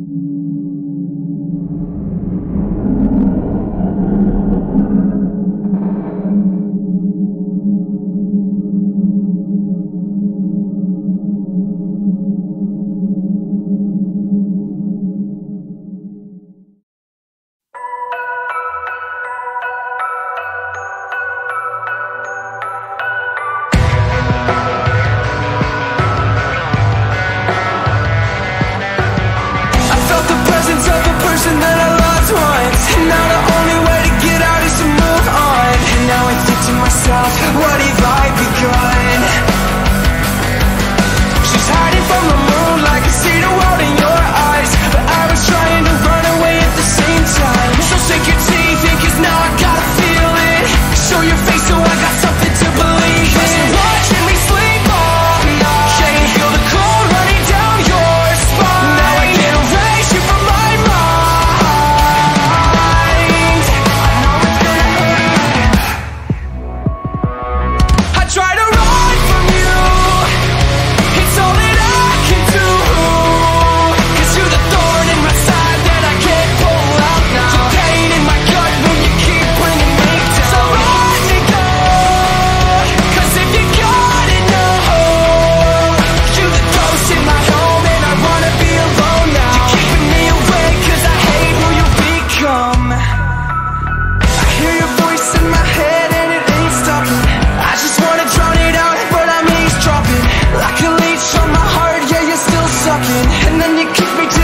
Thank you. then you kick me